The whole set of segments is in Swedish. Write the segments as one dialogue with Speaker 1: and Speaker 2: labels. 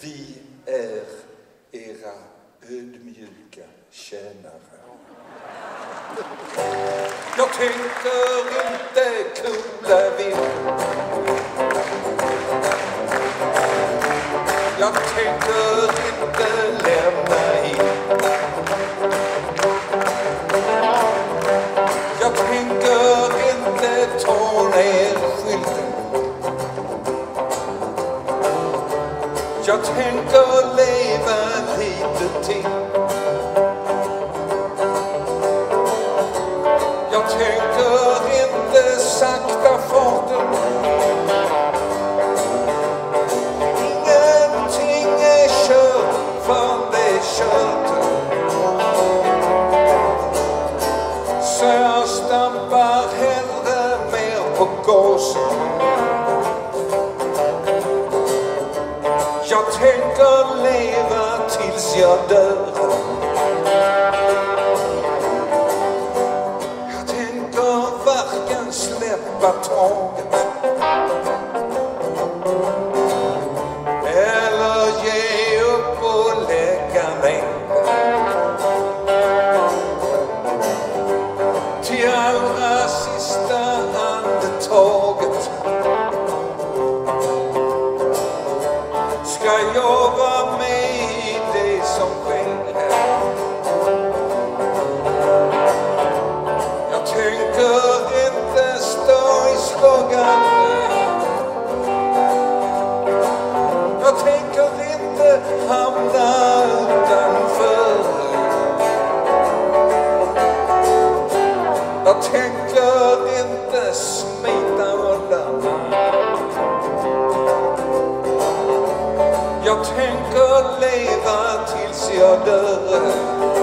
Speaker 1: Vi är era ödmjuka tjänare. Jag tänker inte kula vind. Jag tänker inte lämna in. Jag tänker leva lite till. Jag tänker inte sakta farten. Ingenting är kört förrän det är kört. Så jag stampar hellre mer på gasen. Jag tänker leva tills jag dör. Jag vara med i det som skedde Jag tänker inte stå i skuggan. Jag tänker inte hamna utanför. Jag tänker inte Jag tänker leva tills jag dör.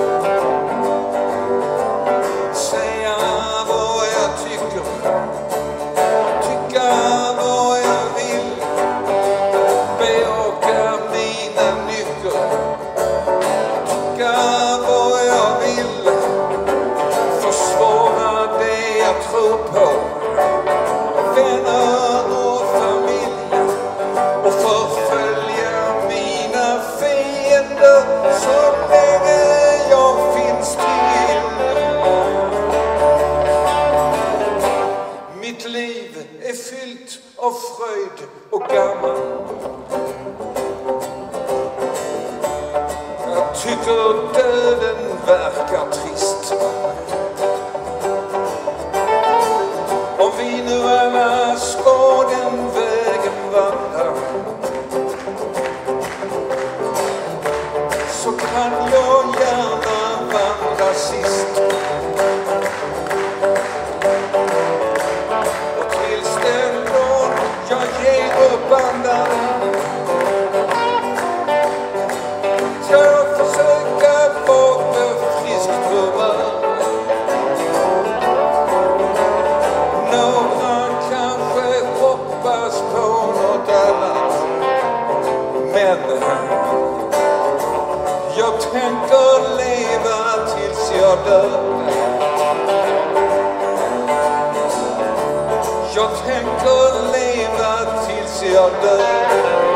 Speaker 1: Freude, o Gamma. Artikel Dellenwerk, Katrin. Hoppas på något annat. Men jag tänker leva tills jag dör. Jag tänker leva tills jag dör.